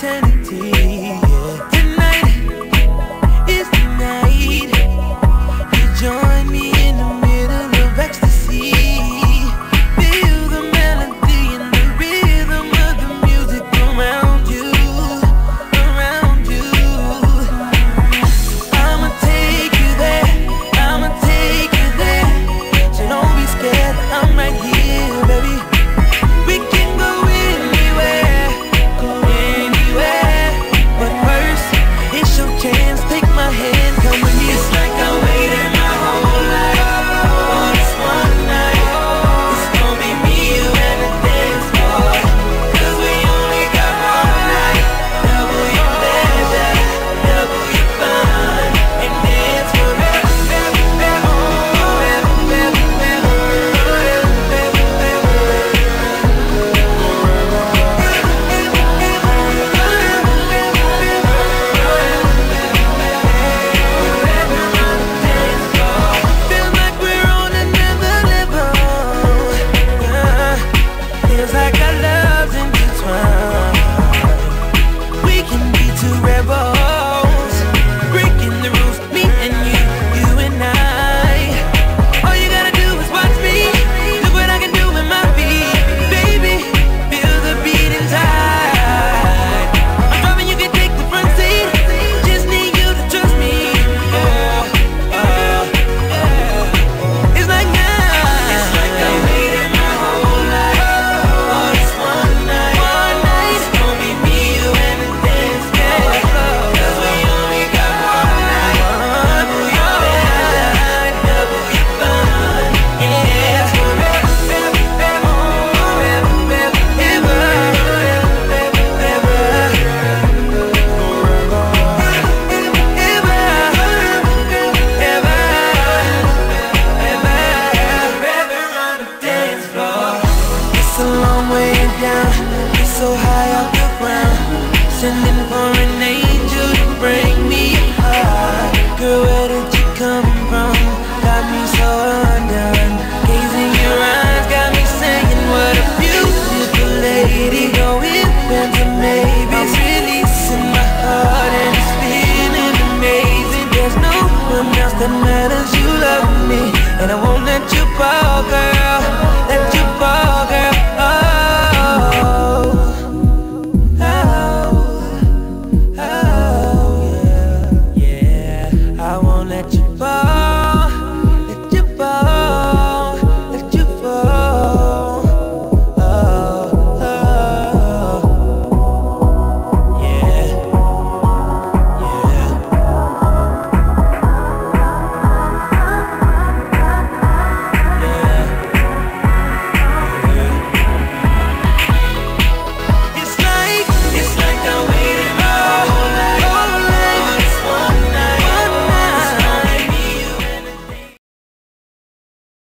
pretending